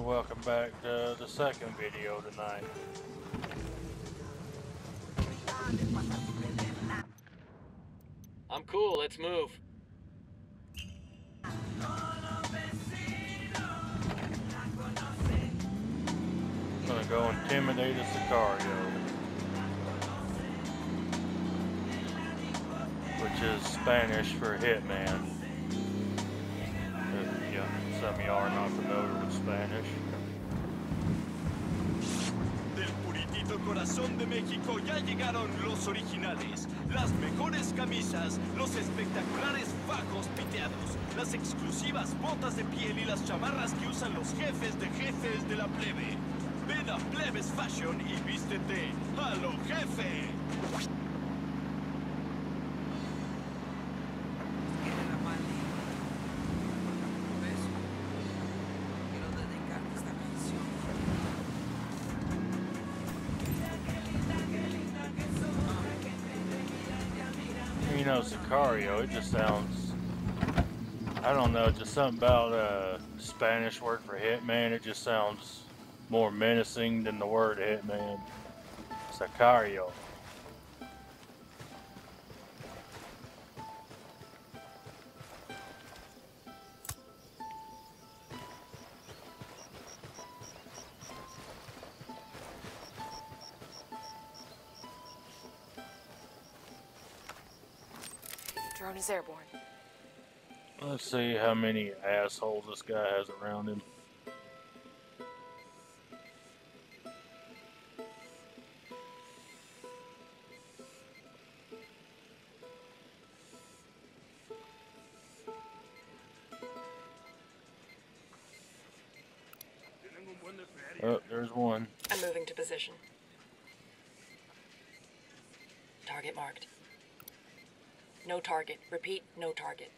welcome back to the second video tonight. I'm cool, let's move. I'm gonna go intimidate a Sicario. Which is Spanish for hitman. Del puritito corazón de México ya llegaron los originales. Las mejores camisas, los espectaculares fajos piteados, las exclusivas botas de piel y las chamarras que usan los jefes de jefes de la plebe. Ven a Plebes Fashion y vístete a lo jefe. Sicario, it just sounds. I don't know, just something about uh, Spanish word for hitman. It just sounds more menacing than the word hitman. Sicario. Is airborne. Let's see how many assholes this guy has around him. Oh, there's one. I'm moving to position. Target marked. No target. Repeat, no target.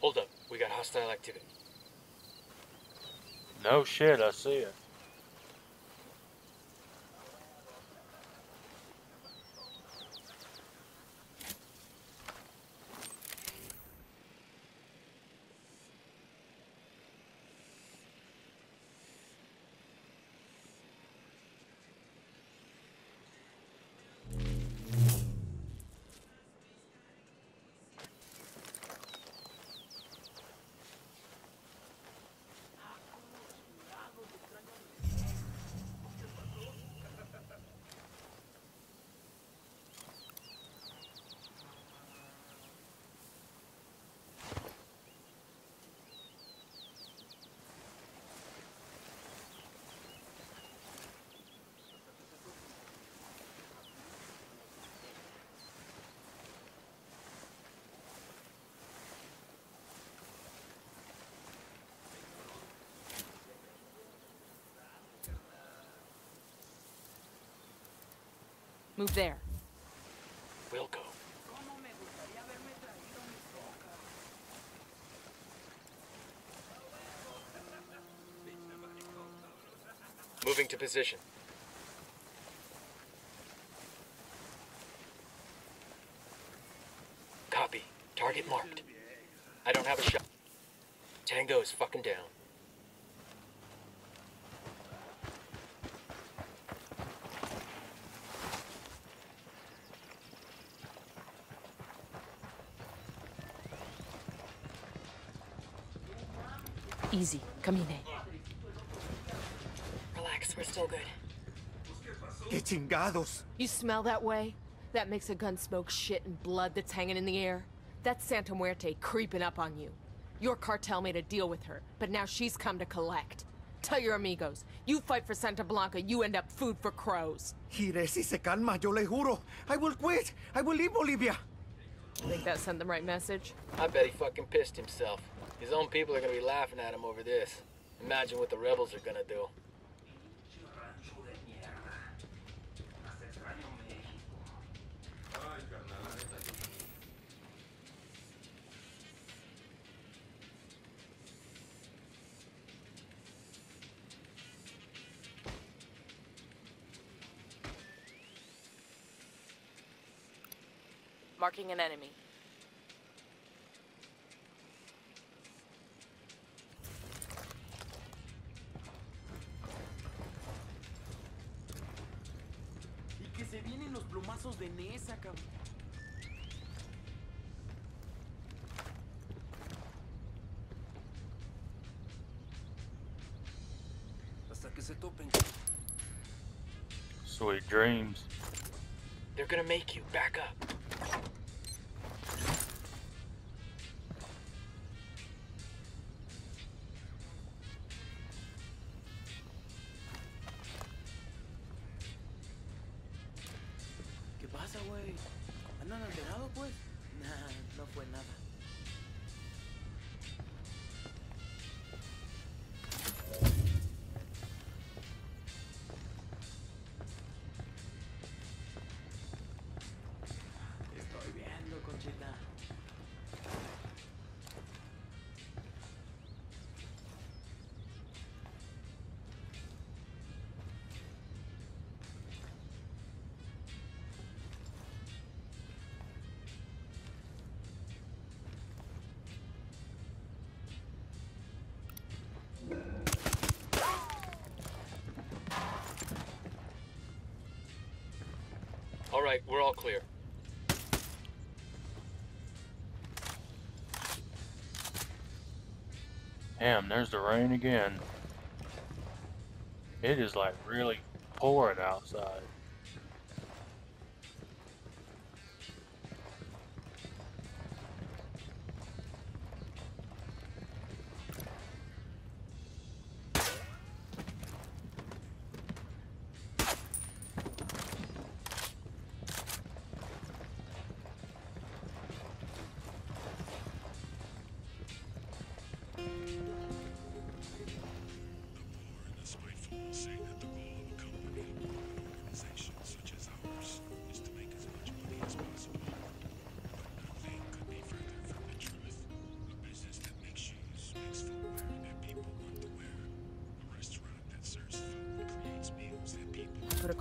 Hold up, we got hostile activity. No shit, I see it. Move there. We'll go. Moving to position. Copy. Target marked. I don't have a shot. Tango is fucking down. Easy. Camine. Relax, we're still good. ¡Qué chingados! You smell that way? That makes a gun smoke shit and blood that's hanging in the air. That's Santa Muerte creeping up on you. Your cartel made a deal with her, but now she's come to collect. Tell your amigos, you fight for Santa Blanca, you end up food for crows. Gire si se calma, yo le juro. I will quit. I will leave Bolivia. Think that sent the right message? I bet he fucking pissed himself. His own people are gonna be laughing at him over this. Imagine what the rebels are gonna do. Marking an enemy. Los plomazos de Nesa, cabrón. Hasta que se topen. Sweet dreams. They're gonna make you back up. All right, we're all clear. Damn, there's the rain again. It is like really pouring outside.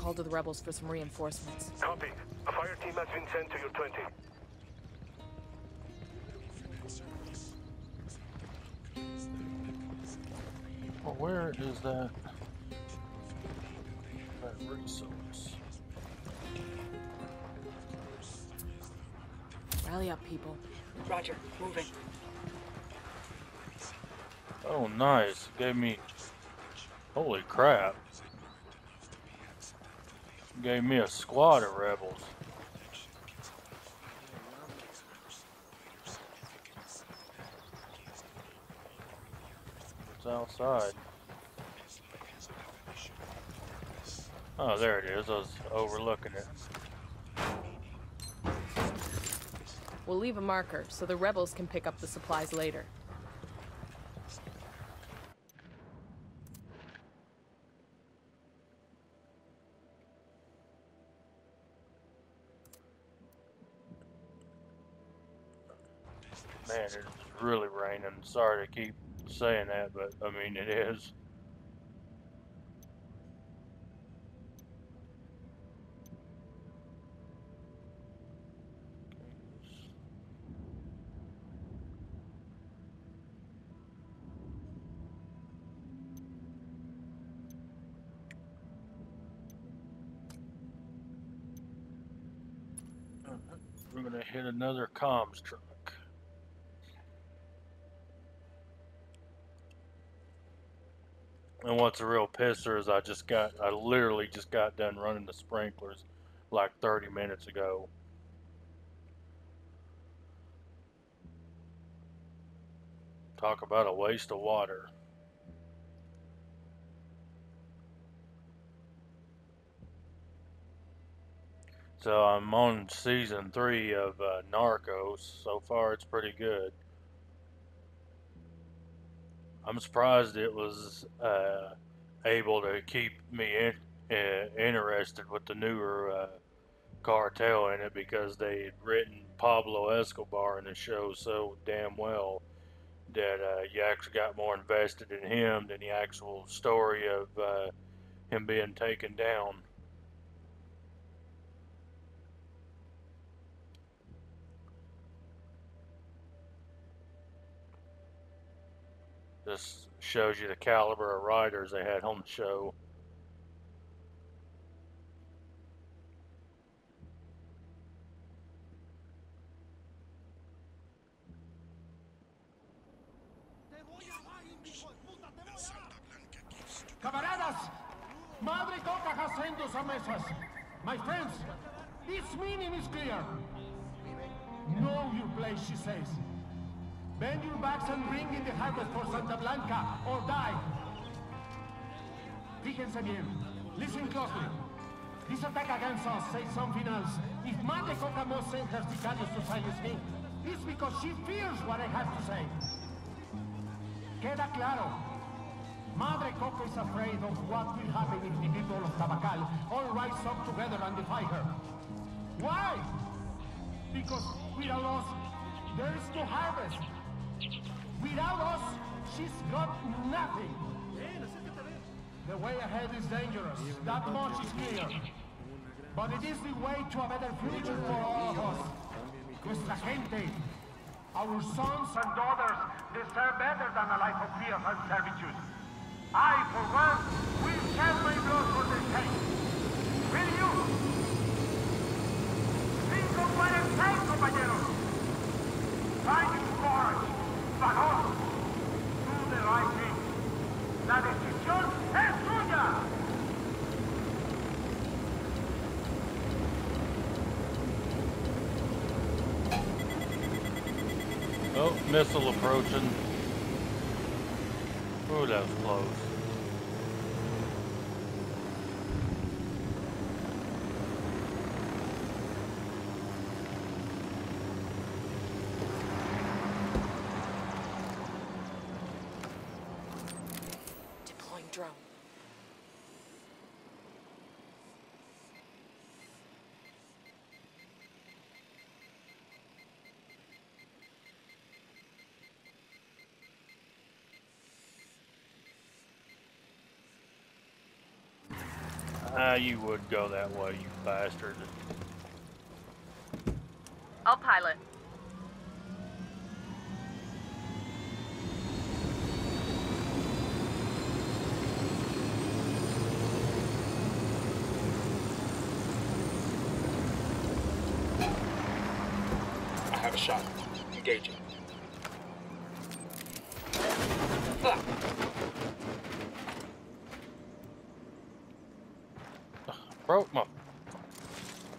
Call to the rebels for some reinforcements. Copy. A fire team has been sent to your 20. pay for that service. Sometimes that mechanism created Well, where is that? That resource. Rally up, people. Roger, moving. Oh, nice. Gave me. Holy crap. Gave me a squad of rebels. It's outside. Oh, there it is. I was overlooking it. We'll leave a marker so the rebels can pick up the supplies later. Sorry to keep saying that, but I mean, it is. We're gonna hit another comms truck. And what's a real pisser is I just got, I literally just got done running the sprinklers like 30 minutes ago. Talk about a waste of water. So I'm on season three of uh, Narcos. So far, it's pretty good. I'm surprised it was uh, able to keep me in, uh, interested with the newer uh, cartel in it because they had written Pablo Escobar in the show so damn well that uh, you actually got more invested in him than the actual story of uh, him being taken down. This shows you the caliber of riders they had on the show. Camaradas! Madre Coca has sent us a message. My friends, its meaning is clear. Know your place, she says. Bend your backs and bring in the harvest for Santa Blanca, or die. Fíjense bien. Listen closely. This attack against us says something else. If Madre Coca must send her sicarios to silence me, it's because she fears what I have to say. Queda claro. Madre Coca is afraid of what will happen if the people of Tabacal all rise up together and defy her. Why? Because without lost. there is no harvest. Without us, she's got nothing. The way ahead is dangerous. That much is clear. But it is the way to a better future for all of us. Nuestra gente. Our sons and daughters deserve better than a life of fear and servitude. I, for one, will shed my blood for the sake. Will you? Think of what it takes, compañeros. Find Oh, missile approaching. Oh, that was close. Deploying drone. Ah, you would go that way, you bastard. I'll pilot. I have a shot. Engaging. Broke my.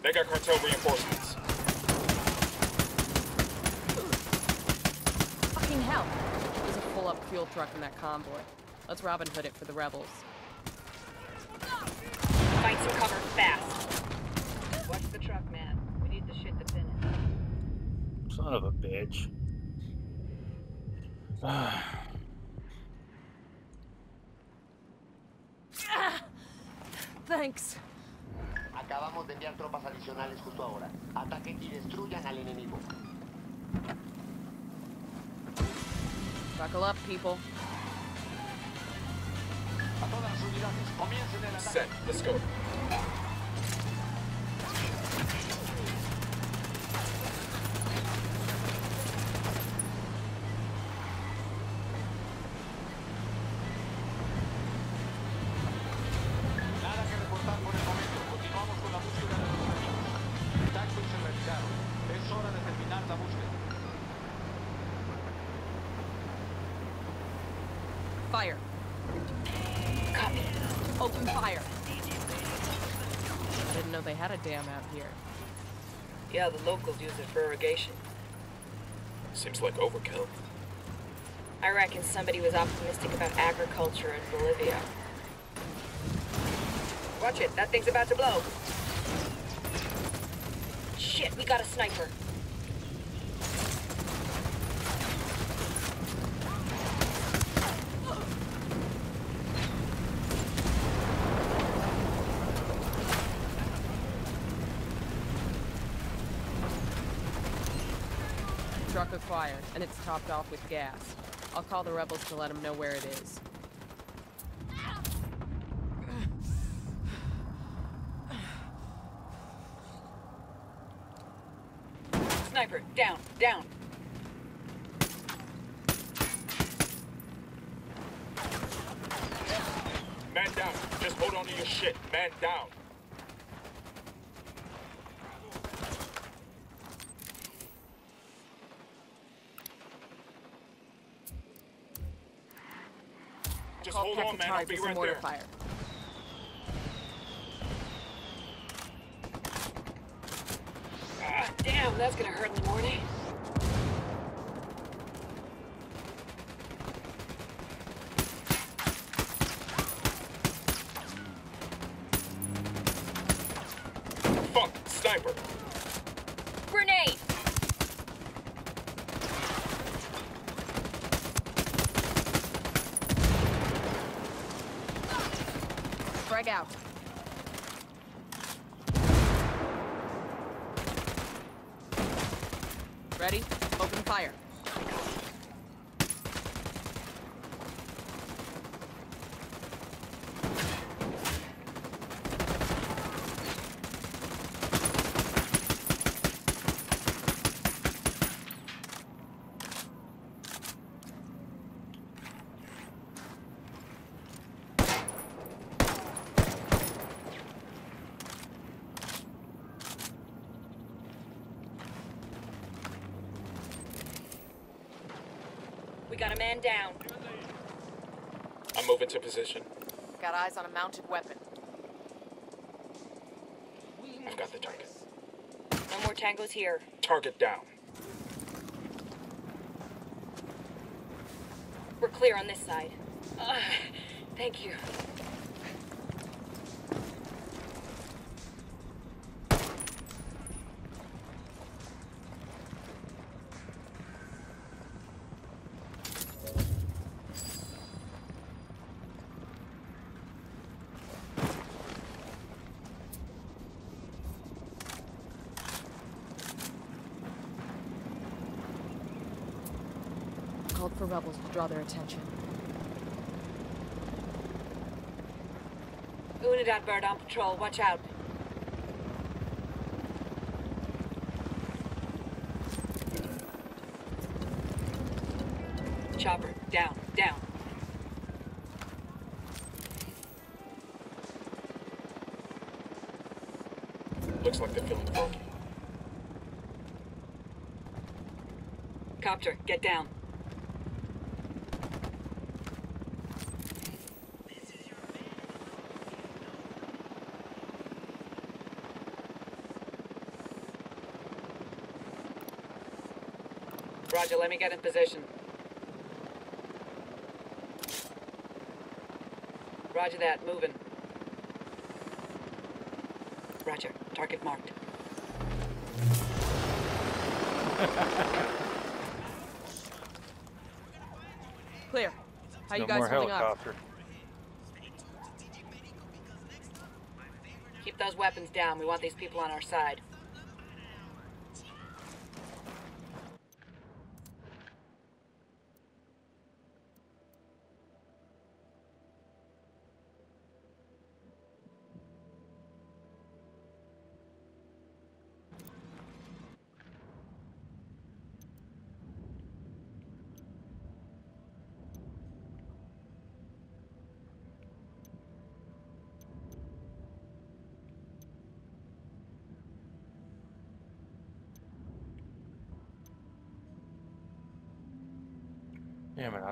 They got cartel reinforcements. Fucking hell. There's a full up fuel truck in that convoy. Let's Robin Hood it for the rebels. Find some cover fast. Watch the truck, man. We need the shit to pin it. Son of a bitch. Thanks. Acabamos de enviar tropas adicionales justo ahora. Ataquen y destruyan al enemigo. Buckle up, people. A todas las unidades, comiencen el ataque. Set. Let's go. Yeah, the locals use it for irrigation. Seems like overkill. I reckon somebody was optimistic about agriculture in Bolivia. Watch it, that thing's about to blow. Shit, we got a sniper. And it's topped off with gas. I'll call the rebels to let them know where it is. Sniper, down, down. Man down. Just hold on to your shit. Man down. Just Call hold Pack on, man. I'll Katari be for some right mortar fire. Ah, damn, that's gonna hurt in the morning. Fuck. Sniper. Grenade! Frag out. Ready? Open fire. We got a man down. I'm moving to position. Got eyes on a mounted weapon. I've got the target. No more tangos here. Target down. We're clear on this side. Ah, thank you. Draw their attention. Unidad bird on patrol. Watch out. Chopper, down, down. Looks like they're feeling funky. Copter, get down. Roger, let me get in position. Roger that, moving. Roger, target marked. Clear. How you guys more holding up? helicopter. Keep those weapons down. We want these people on our side.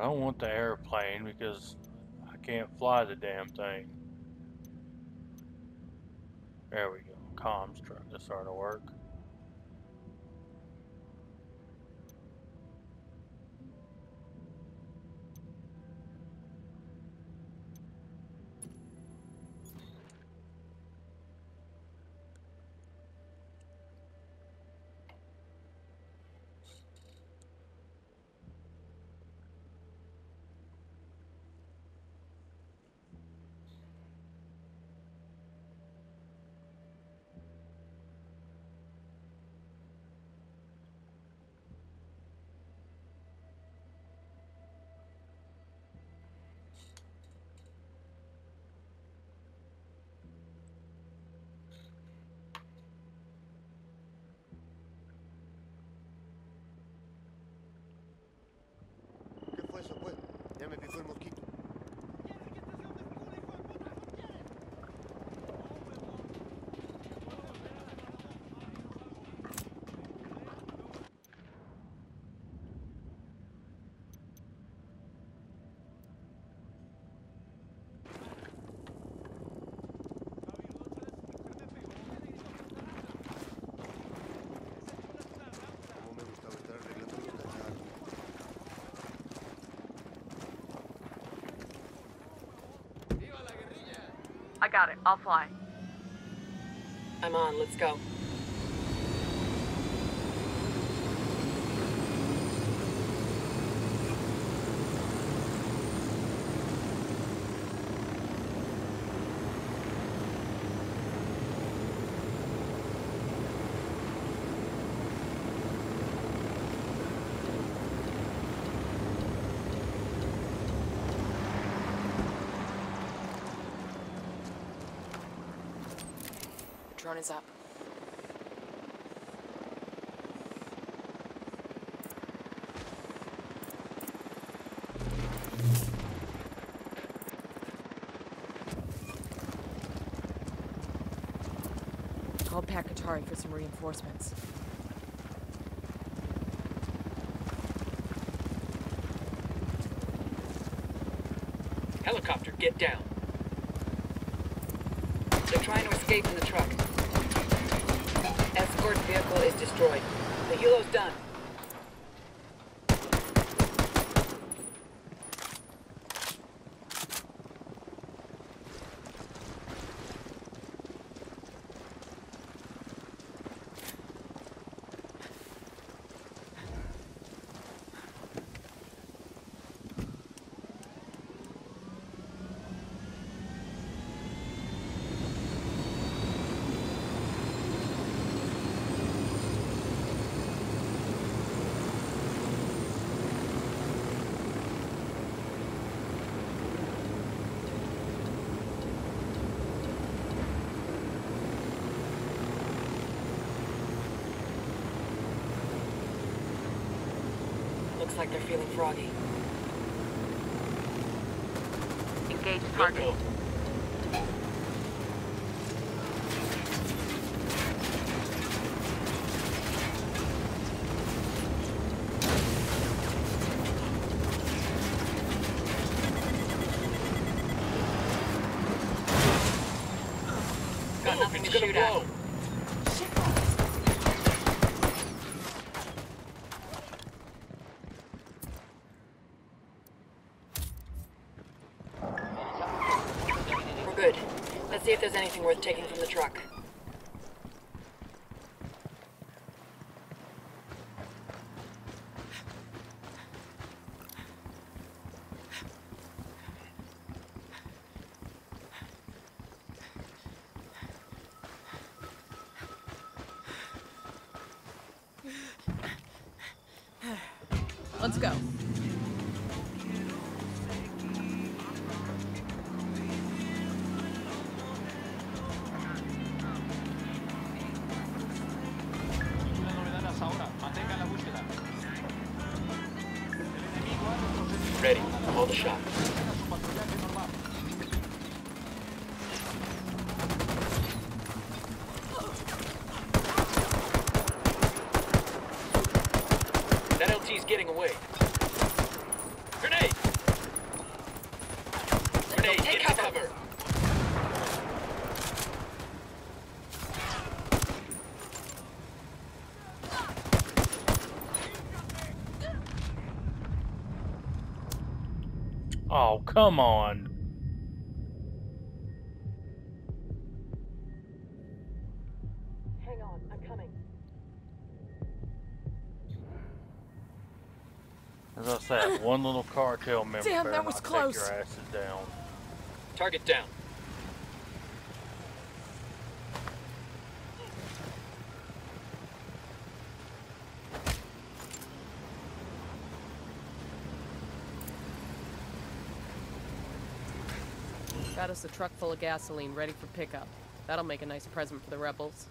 I don't want the airplane because I can't fly the damn thing. There we go. Comms trying to start to work. I got it. I'll fly. I'm on. Let's go. The drone is up. Call Pac Katari for some reinforcements. Helicopter, get down. They're trying to escape in the truck. Escort vehicle is destroyed. The helo's done. Looks like they're feeling froggy. Engage target. Got nothing to shoot at. We're good. There's anything worth taking Call the shot. Mantenga su patrullaje normal. That LT's getting away. Grenade! Grenade, Take get to cover. cover. Oh, come on. Hang on, I'm coming. As I said, one little cartel member Damn, that was not close. Take your asses down. Target down. Got us a truck full of gasoline ready for pickup. That'll make a nice present for the rebels.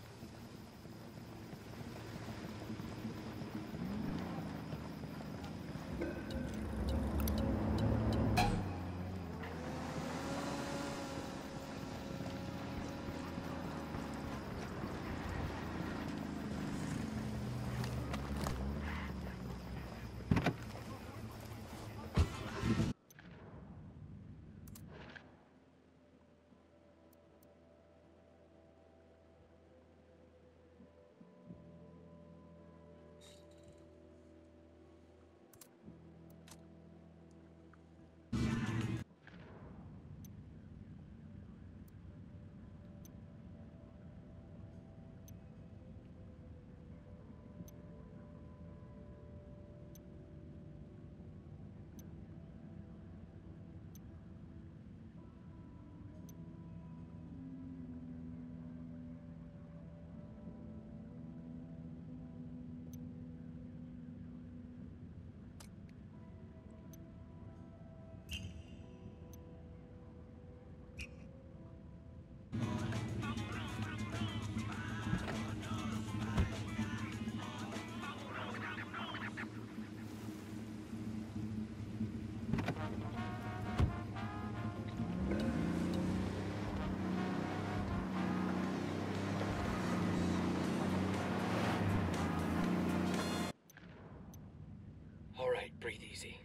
Right, breathe easy.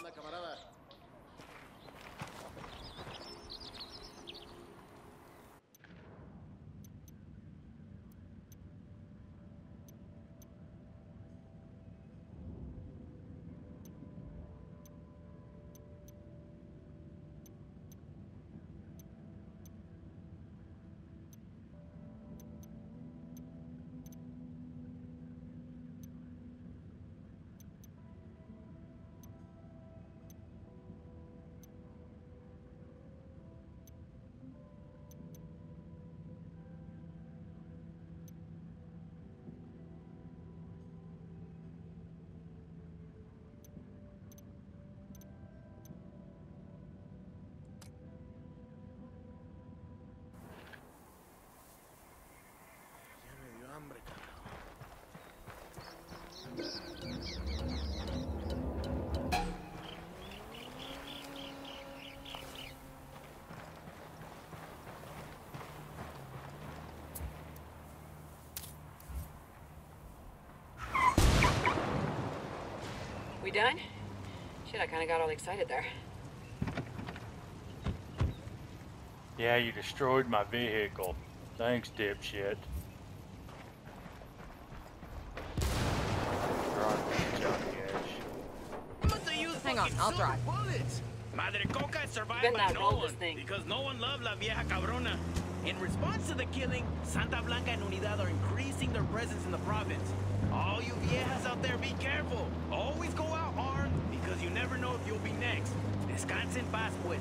onda, camarada? We done? Shit, I kinda got all excited there. Yeah, you destroyed my vehicle. Thanks, dipshit. Hang on, I'll drive. Bullets. Madre Coca survived better by not no one thing. because no one loved La Vieja Cabrona. In response to the killing, Santa Blanca and Unidad are increasing their presence in the province. All you viejas out there, be careful. Always go out armed because never know if you'll be next. Descansa en paz, pues.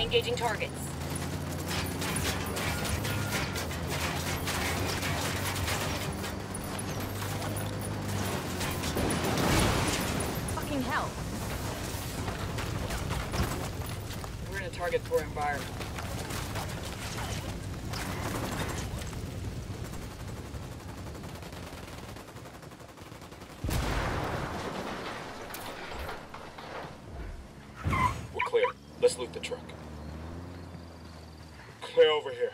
Engaging targets. Fucking hell. We're in a target poor environment. We're clear. Let's loot the truck. Clear over here.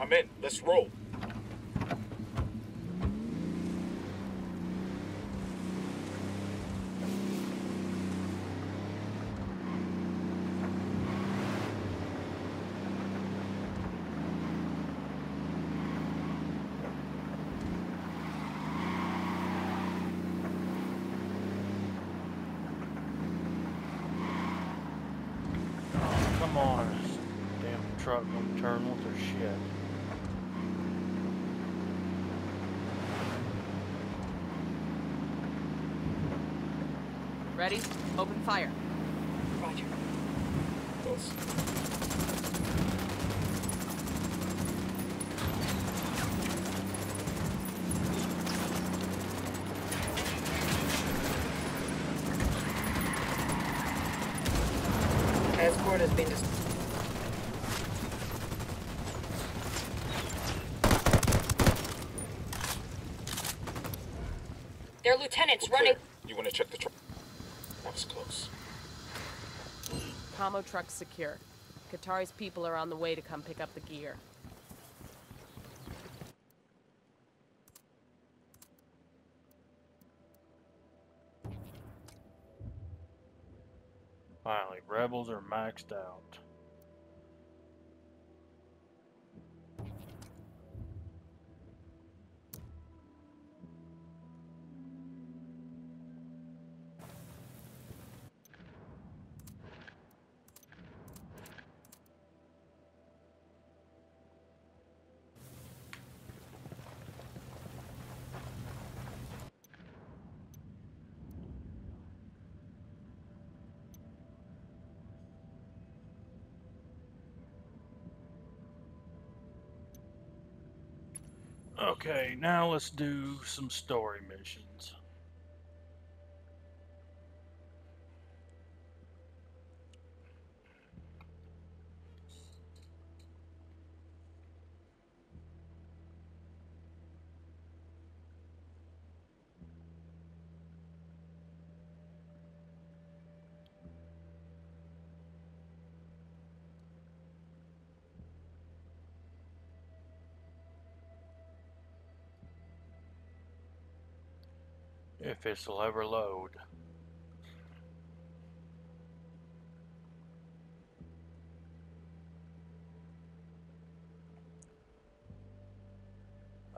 I'm in. Let's roll. Oh, come on. This damn truck gonna turn with their shit. Ready? Open fire. Roger. Close. Escort has been dis- Their lieutenant's We're running. clear. You want to check the truck? That was close. Commo truck's secure. Katari's people are on the way to come pick up the gear. Finally, rebels are maxed out. Okay, now let's do some story missions. If this'll ever load.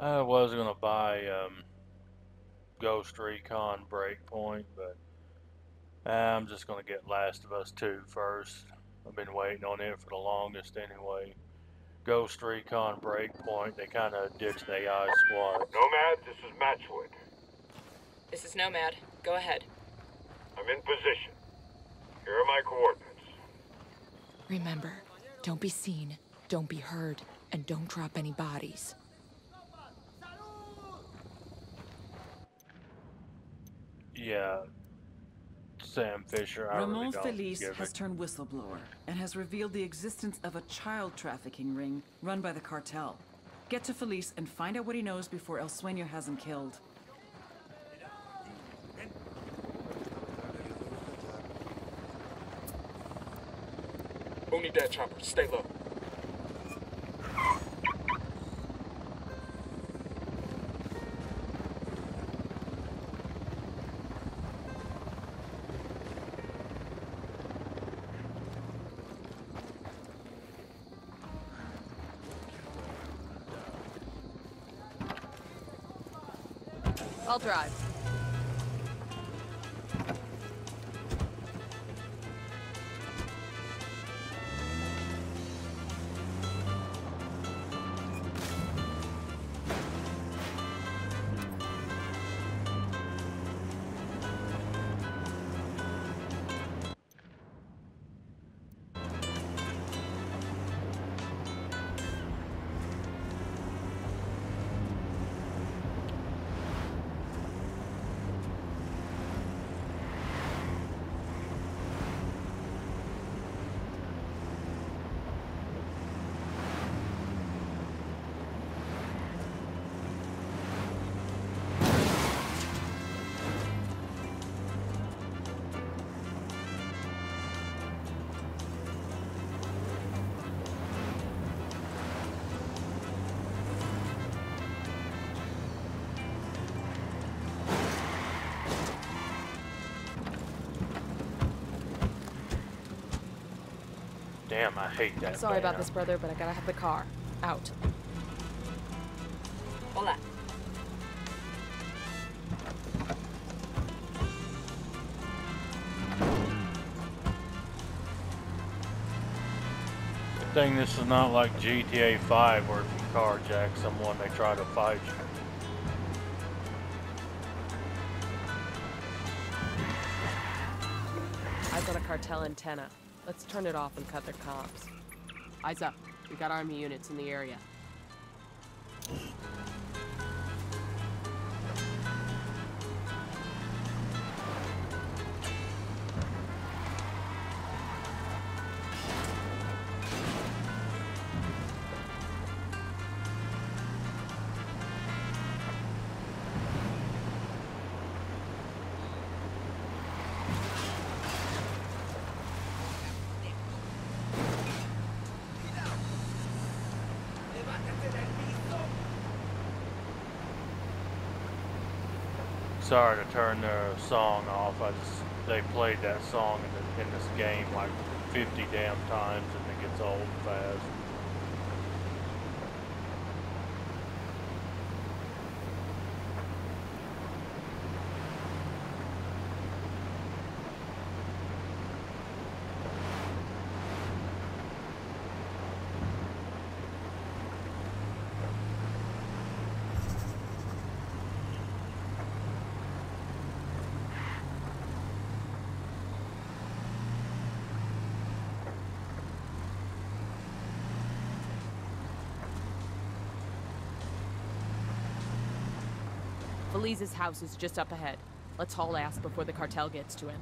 I was gonna buy um, Ghost Recon Breakpoint, but I'm just gonna get Last of Us 2 first. I've been waiting on it for the longest anyway. Ghost Recon Breakpoint, they kind of ditched the AI squad. Nomad, this is Matchwood. This is Nomad. Go ahead. I'm in position. Here are my coordinates. Remember, don't be seen, don't be heard, and don't drop any bodies. Yeah, Sam Fisher. I Ramon really don't Felice give has it. turned whistleblower and has revealed the existence of a child trafficking ring run by the cartel. Get to Felice and find out what he knows before El Sueño has him killed. That chopper? Stay low. I'll drive. Damn, I hate that. Sorry about band. this, brother, but I gotta have the car. Out. Hola. Good thing this is not like GTA 5 where if you carjack someone, they try to fight you. Eyes got a cartel antenna. Let's turn it off and cut their comms. Eyes up. We got army units in the area. Sorry to turn their song off. I just they played that song in, the, in this game like 50 damn times and it gets old fast. Felize's house is just up ahead. Let's haul ass before the cartel gets to him.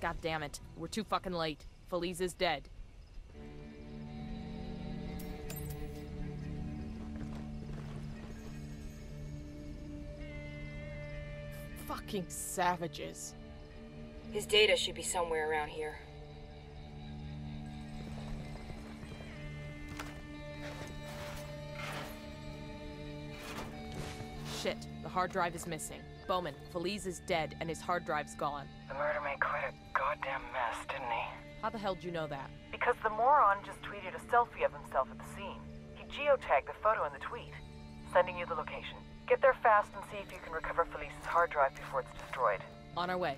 God damn it. We're too fucking late. Felize is dead. Fucking savages. His data should be somewhere around here. Shit, the hard drive is missing. Bowman, Feliz is dead and his hard drive's gone. The murder made quite a goddamn mess, didn't he? How the hell do you know that? Because the moron just tweeted a selfie of himself at the scene. He geotagged the photo in the tweet. Sending you the location. Get there fast and see if you can recover Felice's hard drive before it's destroyed. On our way.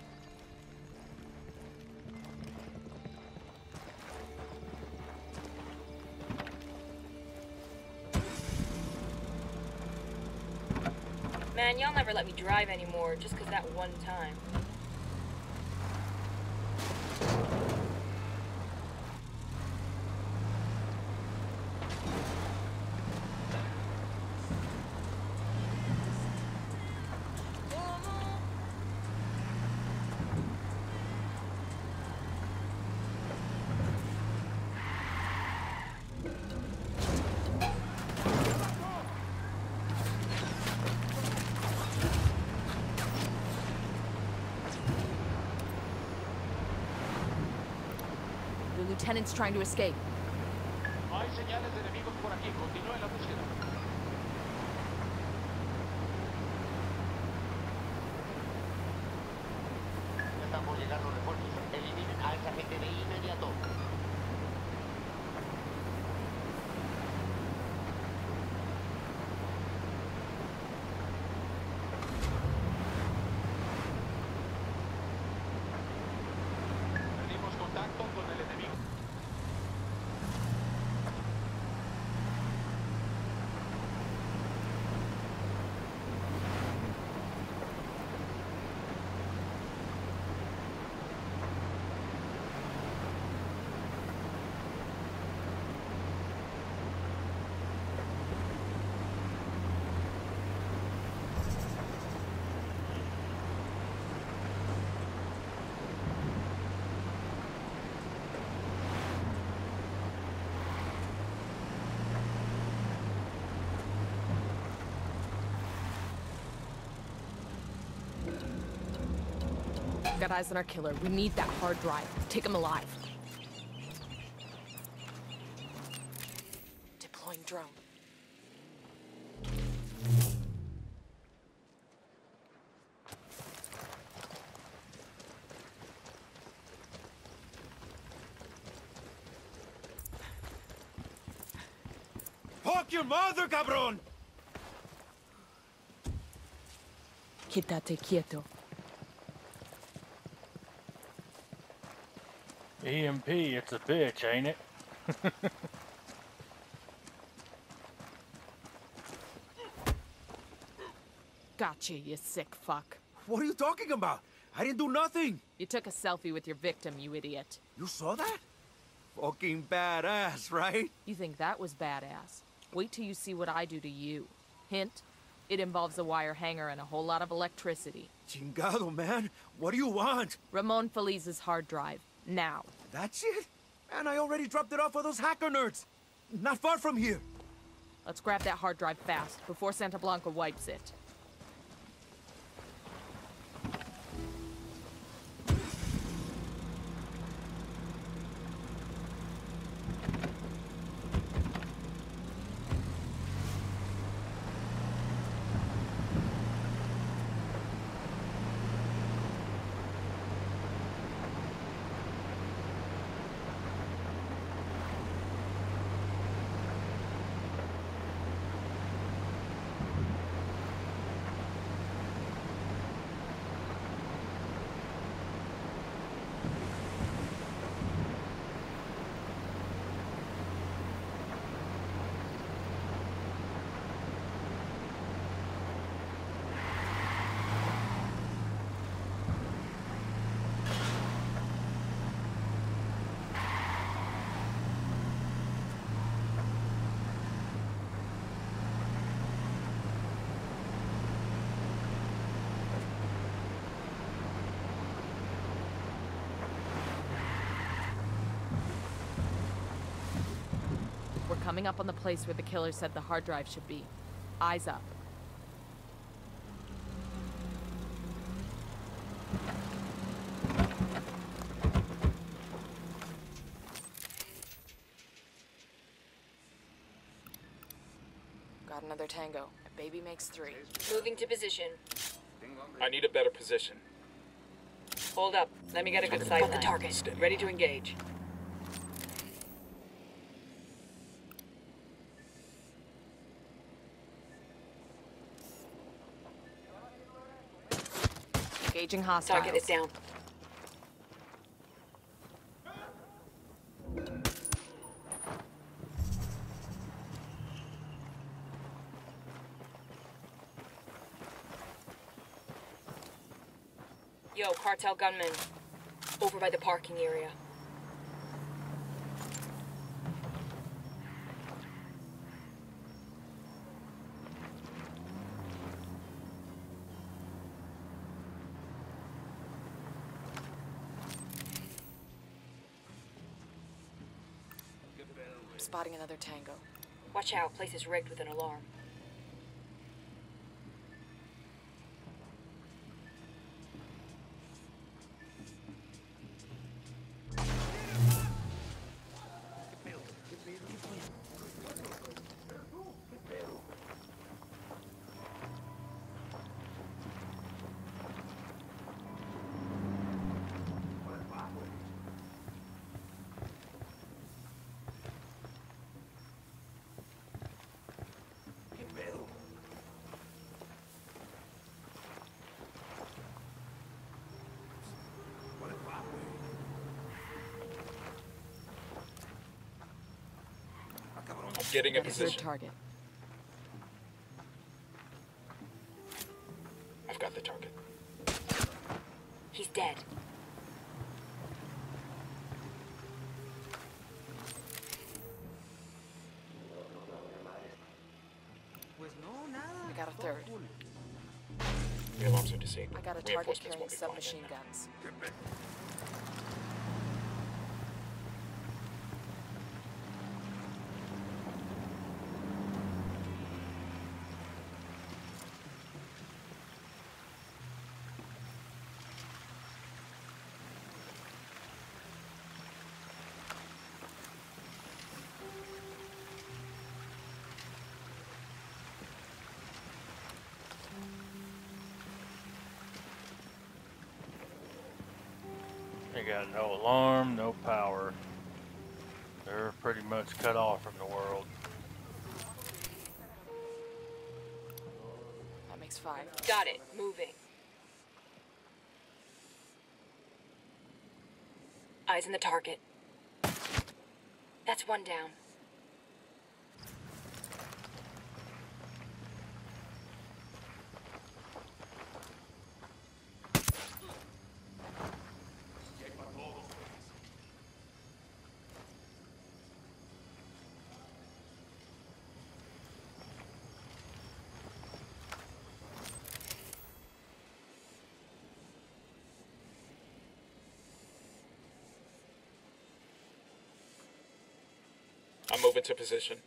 Man, y'all never let me drive anymore just 'cause that one time. Lieutenant's trying to escape. Hay señales de enemigos por aquí. Continúen la búsqueda. Got eyes on our killer. We need that hard drive. Take him alive. Deploying drone. Fuck your mother, cabron! Quítate quieto. EMP, it's a bitch, ain't it? Gotcha, you sick fuck. What are you talking about? I didn't do nothing. You took a selfie with your victim, you idiot. You saw that? Fucking badass, right? You think that was badass? Wait till you see what I do to you. Hint, it involves a wire hanger and a whole lot of electricity. Chingado, man. What do you want? Ramon Feliz's hard drive. Now. That's it? Man, I already dropped it off for those hacker nerds. Not far from here. Let's grab that hard drive fast, before Santa Blanca wipes it. Coming up on the place where the killer said the hard drive should be. Eyes up. Got another tango. A baby makes three. Moving to position. I need a better position. Hold up. Let me get a good sight Got the target. Ready to engage. Hostiles. Target is down. Yo, cartel gunman. Over by the parking area. I'm spotting another tango. Watch out, place is rigged with an alarm. Getting a Got a third position. target. I've got the target. He's dead. I got a third. The alarms are disabled. I got a target carrying won't be flying in. submachine guns. Got no alarm, no power. They're pretty much cut off from the world. That makes five. Got it. Moving. Eyes on the target. That's one down. I'm moving to position.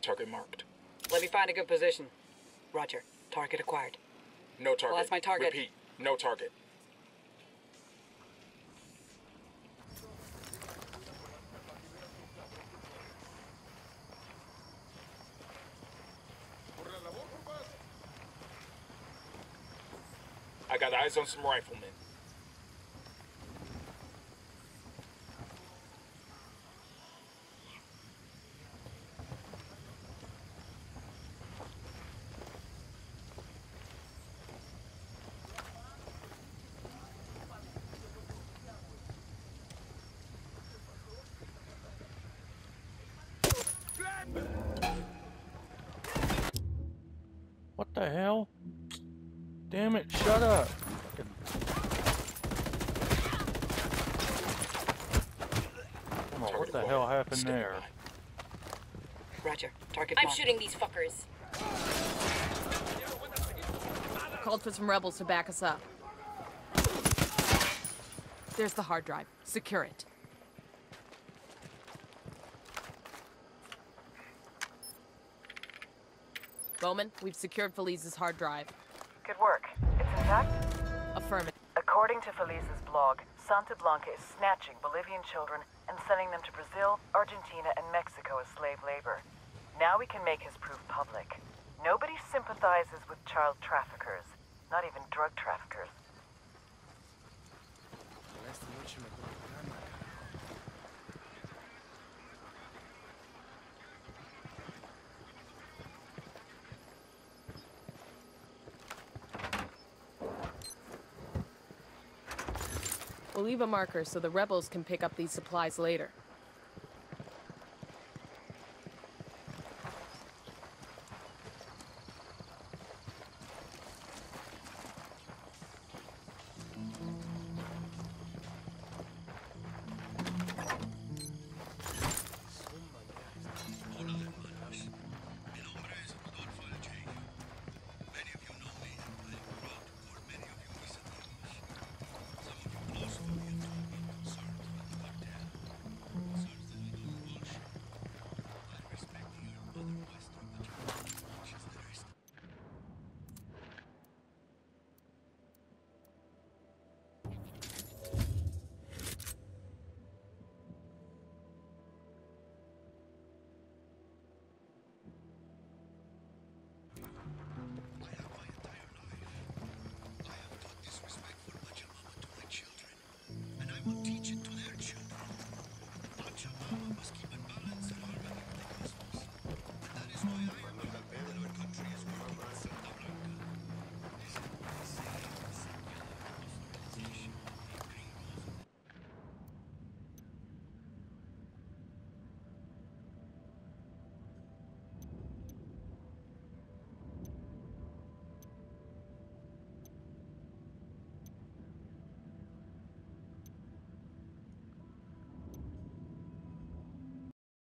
Target marked. Let me find a good position. Roger. Target acquired. No target. Well, that's my target. Repeat. No target. I got eyes on some riflemen. The hell? Damn it, shut up. Come on, what the hell happened there? Roger. Target I'm marked. shooting these fuckers. Called for some rebels to back us up. There's the hard drive. Secure it. Bowman, we've secured Felice's hard drive. Good work. It's intact? Affirmative. According to Felice's blog, Santa Blanca is snatching Bolivian children and sending them to Brazil, Argentina, and Mexico as slave labor. Now we can make his proof public. Nobody sympathizes with child traffickers, not even drug traffickers. We'll leave a marker so the rebels can pick up these supplies later.